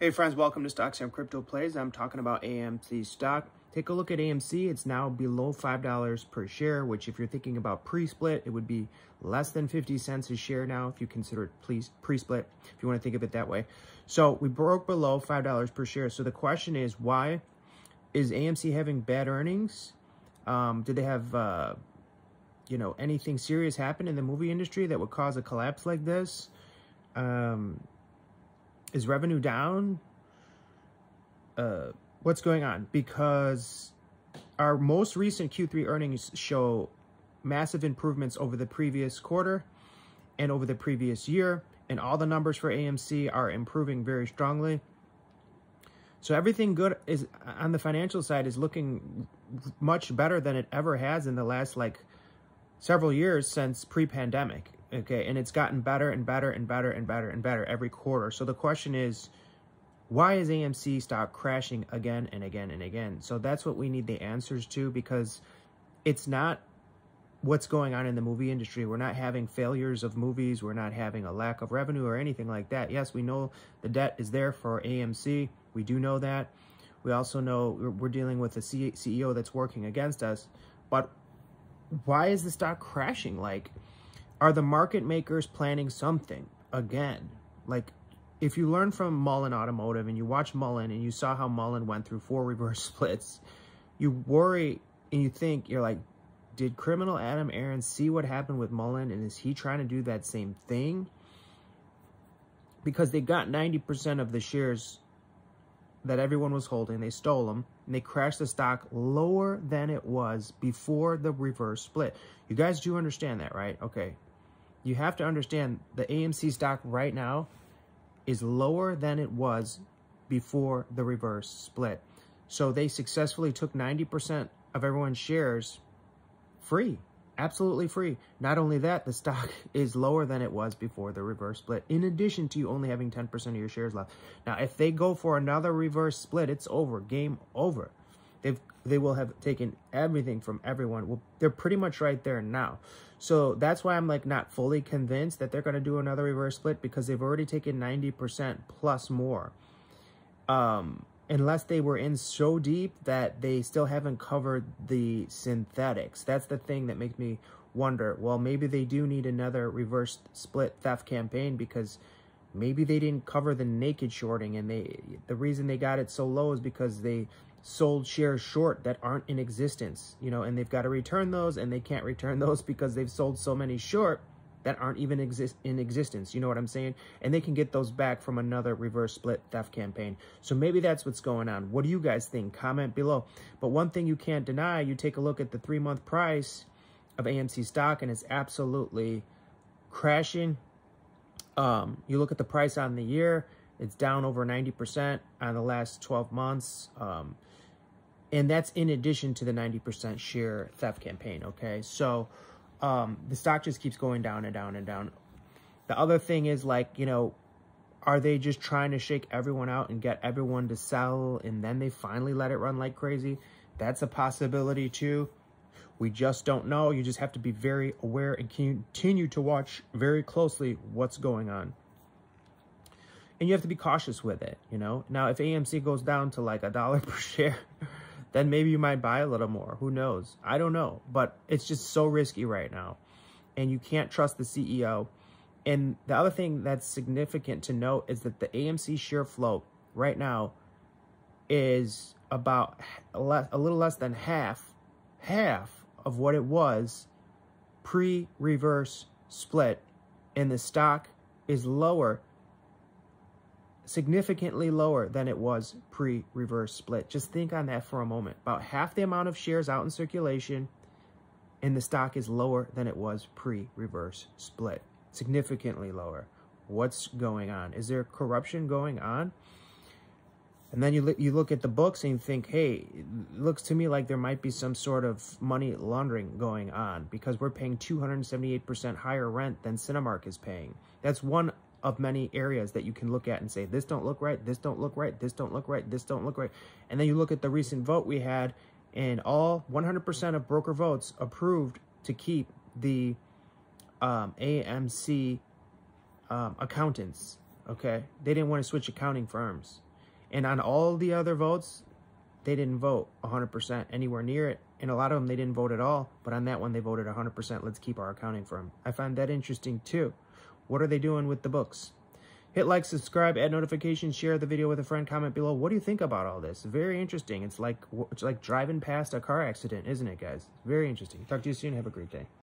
Hey friends, welcome to Stocks and Crypto Plays. I'm talking about AMC stock. Take a look at AMC. It's now below $5 per share, which if you're thinking about pre-split, it would be less than 50 cents a share now if you consider it please pre-split, if you want to think of it that way. So we broke below $5 per share. So the question is, why is AMC having bad earnings? Um, did they have, uh, you know, anything serious happen in the movie industry that would cause a collapse like this? Um, is revenue down? Uh, what's going on? Because our most recent Q3 earnings show massive improvements over the previous quarter and over the previous year, and all the numbers for AMC are improving very strongly. So everything good is on the financial side is looking much better than it ever has in the last like several years since pre-pandemic okay and it's gotten better and better and better and better and better every quarter. So the question is why is amc stock crashing again and again and again? So that's what we need the answers to because it's not what's going on in the movie industry. We're not having failures of movies. We're not having a lack of revenue or anything like that. Yes we know the debt is there for amc we do know that. We also know we're dealing with a ceo that's working against us. But why is the stock crashing? Like are the market makers planning something again? Like, if you learn from Mullen Automotive and you watch Mullen and you saw how Mullen went through four reverse splits, you worry and you think, you're like, did criminal Adam Aron see what happened with Mullen and is he trying to do that same thing? Because they got 90% of the shares that everyone was holding. They stole them and they crashed the stock lower than it was before the reverse split. You guys do understand that, right? Okay you have to understand the AMC stock right now is lower than it was before the reverse split. So they successfully took 90% of everyone's shares free, absolutely free. Not only that, the stock is lower than it was before the reverse split, in addition to you only having 10% of your shares left. Now, if they go for another reverse split, it's over, game over. They've they will have taken everything from everyone. Well, they're pretty much right there now. So that's why I'm like not fully convinced that they're going to do another reverse split because they've already taken 90% plus more. Um, unless they were in so deep that they still haven't covered the synthetics. That's the thing that makes me wonder, well, maybe they do need another reverse split theft campaign because maybe they didn't cover the naked shorting and they the reason they got it so low is because they sold shares short that aren't in existence, you know, and they've got to return those and they can't return those because they've sold so many short that aren't even exist in existence. You know what I'm saying? And they can get those back from another reverse split theft campaign. So maybe that's what's going on. What do you guys think? Comment below. But one thing you can't deny, you take a look at the three month price of AMC stock and it's absolutely crashing. Um, you look at the price on the year, it's down over 90% on the last 12 months. Um, and that's in addition to the 90% share theft campaign, okay? So um, the stock just keeps going down and down and down. The other thing is like, you know, are they just trying to shake everyone out and get everyone to sell and then they finally let it run like crazy? That's a possibility too. We just don't know. You just have to be very aware and continue to watch very closely what's going on. And you have to be cautious with it, you know? Now, if AMC goes down to like a dollar per share, then maybe you might buy a little more. Who knows? I don't know. But it's just so risky right now. And you can't trust the CEO. And the other thing that's significant to note is that the AMC share float right now is about a, little less than half, half of what it was pre-reverse split. And the stock is lower significantly lower than it was pre-reverse split. Just think on that for a moment. About half the amount of shares out in circulation and the stock is lower than it was pre-reverse split. Significantly lower. What's going on? Is there corruption going on? And then you, you look at the books and you think, hey, it looks to me like there might be some sort of money laundering going on because we're paying 278% higher rent than Cinemark is paying. That's one of many areas that you can look at and say, this don't look right, this don't look right, this don't look right, this don't look right. And then you look at the recent vote we had, and all 100% of broker votes approved to keep the um, AMC um, accountants, okay? They didn't want to switch accounting firms. And on all the other votes, they didn't vote 100% anywhere near it. And a lot of them, they didn't vote at all. But on that one, they voted 100%. Let's keep our accounting firm. I find that interesting too. What are they doing with the books? Hit like, subscribe, add notifications, share the video with a friend, comment below. What do you think about all this? Very interesting. It's like it's like driving past a car accident, isn't it, guys? Very interesting. Talk to you soon. Have a great day.